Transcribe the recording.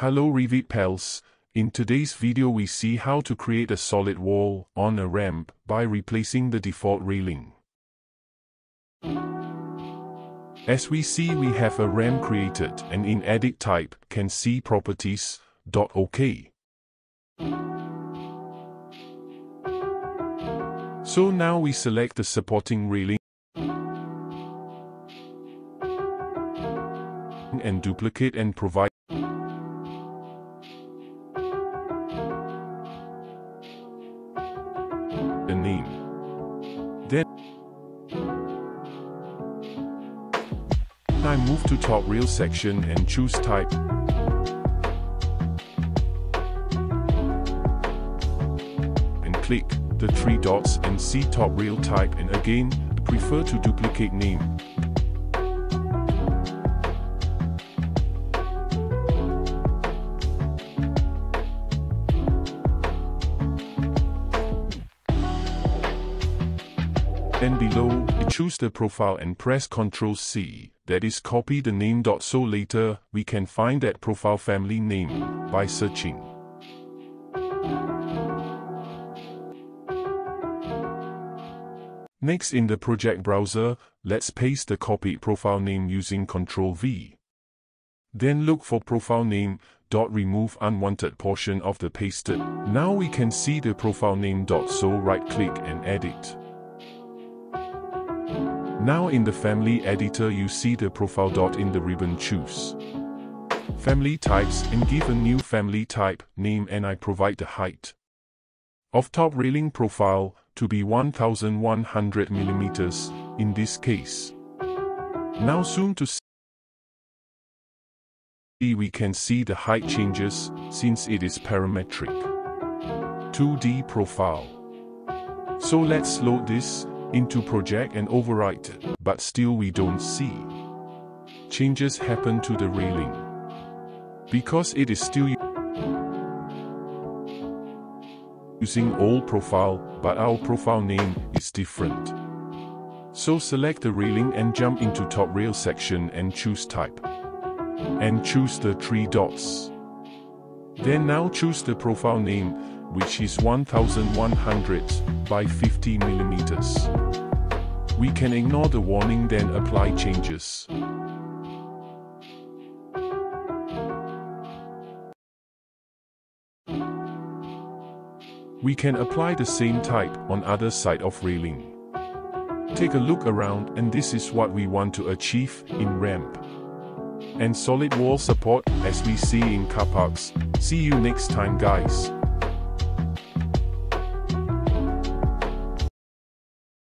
Hello Revit pals, in today's video we see how to create a solid wall on a ramp by replacing the default railing. As we see we have a ramp created and in edit type can see properties, dot OK. So now we select the supporting railing and duplicate and provide I move to top rail section and choose type. And click the three dots and see top rail type and again, prefer to duplicate name. Then below, choose the profile and press Ctrl C, that is copy the name. So later, we can find that profile family name by searching. Next in the project browser, let's paste the copied profile name using Ctrl V. Then look for profile name, dot remove unwanted portion of the pasted. Now we can see the profile name. dot So right click and edit. Now in the family editor you see the profile dot in the ribbon choose. Family types and give a new family type name and I provide the height of top railing profile to be 1100 millimeters in this case. Now zoom to see we can see the height changes since it is parametric. 2D profile. So let's load this into project and overwrite but still we don't see. Changes happen to the railing. Because it is still using old profile, but our profile name is different. So select the railing and jump into top rail section and choose type. And choose the three dots. Then now choose the profile name, which is 1100 by 50 millimeters. We can ignore the warning then apply changes. We can apply the same type on other side of railing. Take a look around and this is what we want to achieve in ramp. And solid wall support as we see in car parks. See you next time guys.